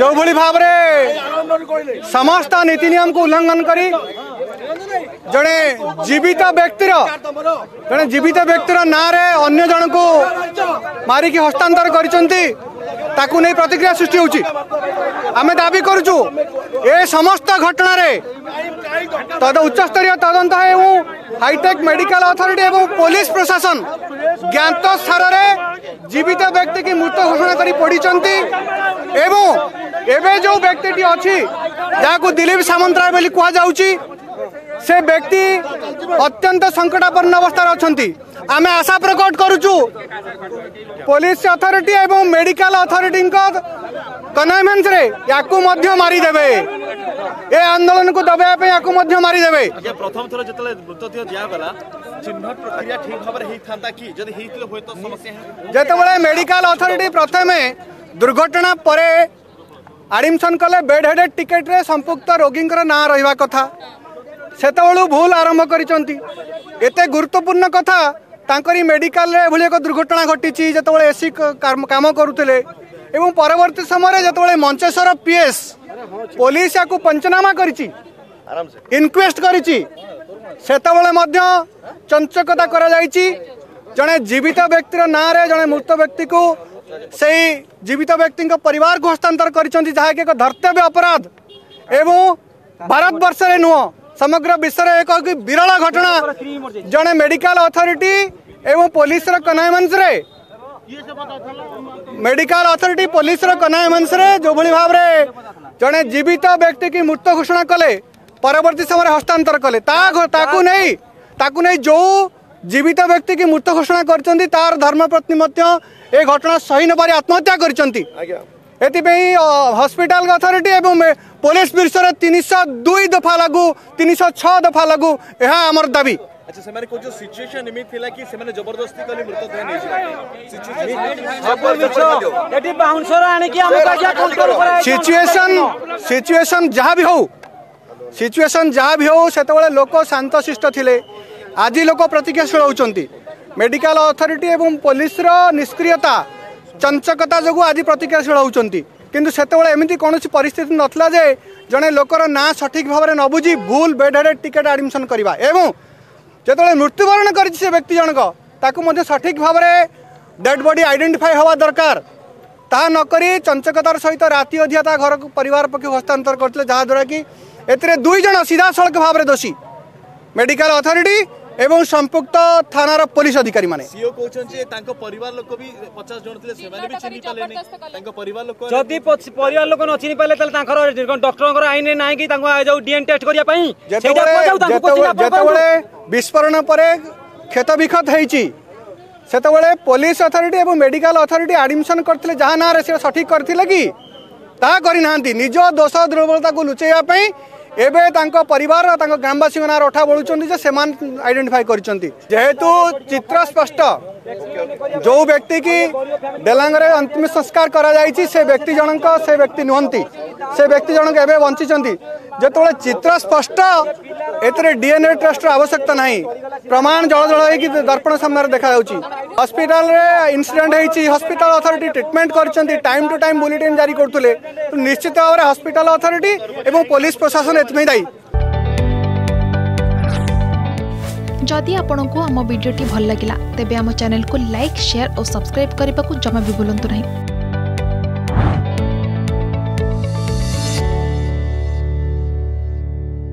जो भाई भाव समस्त नीति निम को उल्लंघन कर जड़े जीवित व्यक्ति जड़े जीवित व्यक्तिर नाँ जन को मारिक हस्तांतर कर प्रतिक्रिया सृष्टि होमें दाबी कर समस्त घटना रे तद उच्चस्तरीय तदंत हो हाईटेक मेडिकल अथॉरिटी एवं पुलिस प्रशासन ज्ञात स्थान जीवित व्यक्ति की मृत घोषणा कर एवं जो व्यक्ति अच्छी जहाँ को दिलीप सामंतराय बोली कह से व्यक्ति अत्यंत संकटापन्न अवस्था अच्छा आम आशा प्रकट कर पुलिस एवं मेडिकल अथॉरिटी कन्वेन्स मारिदे ए आंदोलन को दबाप मारिदे प्रथम थर जो मृतदेह दिगला जेत मेडिकल अथॉरिटी प्रथम दुर्घटना पर ଆଡ଼ମିସନ୍ କଲେ ବେଡ୍ ହେଡ଼େଡ଼୍ ଟିକେଟ୍ରେ ସମ୍ପୃକ୍ତ ରୋଗୀଙ୍କର ନାଁ ରହିବା କଥା ସେତେବେଳୁ ଭୁଲ ଆରମ୍ଭ କରିଛନ୍ତି ଏତେ ଗୁରୁତ୍ୱପୂର୍ଣ୍ଣ କଥା ତାଙ୍କରି ମେଡ଼ିକାଲରେ ଏଭଳି ଏକ ଦୁର୍ଘଟଣା ଘଟିଛି ଯେତେବେଳେ ଏସି କାମ କରୁଥିଲେ ଏବଂ ପରବର୍ତ୍ତୀ ସମୟରେ ଯେତେବେଳେ ମଞ୍ଚେଶ୍ୱର ପିଏସ୍ ପୋଲିସ ୟାକୁ ପଞ୍ଚନାମା କରିଛି ଇନକ୍ୱେଷ୍ଟ କରିଛି ସେତେବେଳେ ମଧ୍ୟ ଚଞ୍ଚକତା କରାଯାଇଛି ଜଣେ ଜୀବିତ ବ୍ୟକ୍ତିର ନାଁରେ ଜଣେ ମୃତ ବ୍ୟକ୍ତିକୁ সেই জীবিত ব্যক্তিঙ্ পরিবারকু হস্তান্তর করেছেন যাকে এক ধর্তব্য অপরাধ এবং ভারতবর্ষে নুহ সমগ্র বিশ্বরে এক বিরল ঘটনা জনে মেডিকাল অথরিটি এবং পুলিশর কনভেন্সরে মেডিকাল অথরিটি পুলিশর কনভেন্সরে যেভাবে ভাবে জনে জীবিত ব্যক্তিকে মৃত ঘোষণা কলে পরবর্তী সময় হস্তান্তর কলে তা তাকে নেই তাকে নেই যে জীবিত ব্যক্তিকে মৃত ঘোষণা করছেন তার ধর্মপত্নী মধ্যে এ ঘটনা সহি নেবার আত্মহত্যা করছেন এথিপাই হসপিটাল অথরিটি এবং পুলিশ বিরুদ্ধে তিনশহ দুই দফা লাগু তিনশহ ছ দফা লাগু এ আমার দাবি আচ্ছা সেমানে সিচুয়েশন যা থিলা কি বি সিচুয়েশন বি লোক শান্তশিষ্ট ଆଜି ଲୋକ ପ୍ରତିକ୍ରିୟାଶୀଳ ହେଉଛନ୍ତି ମେଡିକାଲ ଅଥରିଟି ଏବଂ ପୋଲିସର ନିଷ୍କ୍ରିୟତା ଚଞ୍ଚକତା ଯୋଗୁଁ ଆଜି ପ୍ରତିକ୍ରିୟାଶୀଳ ହେଉଛନ୍ତି କିନ୍ତୁ ସେତେବେଳେ ଏମିତି କୌଣସି ପରିସ୍ଥିତି ନଥିଲା ଯେ ଜଣେ ଲୋକର ନାଁ ସଠିକ୍ ଭାବରେ ନ ବୁଝି ଭୁଲ ବେଡ଼ରେ ଟିକେଟ୍ ଆଡ଼ମିସନ୍ କରିବା ଏବଂ ଯେତେବେଳେ ମୃତ୍ୟୁବରଣ କରିଛି ସେ ବ୍ୟକ୍ତି ଜଣକ ତାକୁ ମଧ୍ୟ ସଠିକ୍ ଭାବରେ ଡେଡ୍ ବଡି ଆଇଡେଣ୍ଟିଫାଏ ହେବା ଦରକାର ତାହା ନକରି ଚଞ୍ଚକତାର ସହିତ ରାତି ଅଧିଆ ତା ଘରକୁ ପରିବାର ପକ୍ଷକୁ ହସ୍ତାନ୍ତର କରିଥିଲେ ଯାହାଦ୍ୱାରା କି ଏଥିରେ ଦୁଇ ଜଣ ସିଧାସଳଖ ଭାବରେ ଦୋଷୀ ମେଡ଼ିକାଲ ଅଥରିଟି এবং সম্পৃক্ত থানার পুলিশ অধিকারী মানে যদি পরিবার লোক ন চিনি পাইলে তাহলে তাঁর ডক্টর আইন নাই কি তাঁর ডিএন টেস্ট করা যেতবে বিস্ফোরণ পরে ক্ষত বিক্ষত হয়েছি সেতবে পুলিশ অথরিটি এবং মেডিকাল অথরিটি আডমিশন করলে যা না সে সঠিক করে কি তা করে না নিজ দোষ দুর্বলতা লুচাইবা एबे ग्रामवासी मनार उठा बोलुचोन जे सेमान आइडेंटिफाई चित्र स्पष्ट जो व्यक्ति की डेलांगरे अंतिम संस्कार करा जायची व्यक्ति जणक से व्यक्ति नुहंती से व्यक्ति जणक एबे যেতবে চিত্র স্পষ্ট এতে ডিএনএ টেস্টর আবশ্যকতা না প্রমাণ জল জল হয়ে দর্পণ সামনে দেখা যাচ্ছে হসপিটাল ইনসিডেন্ট হয়েছি হসপিটাল অথরিটি ট্রিটমেন্ট করছেন টাইম টু টাইম বুলেটিন জারি করলে নিশ্চিত ভাবে হসপিটাল অথরিটি এবং পুলিশ প্রশাসন এথিপাই দায়ী যদি আপনার को ভিডিওটি ভাল লাগিলা लगा আমার आम লাইক लाइक ও और করা জমা বি जमा না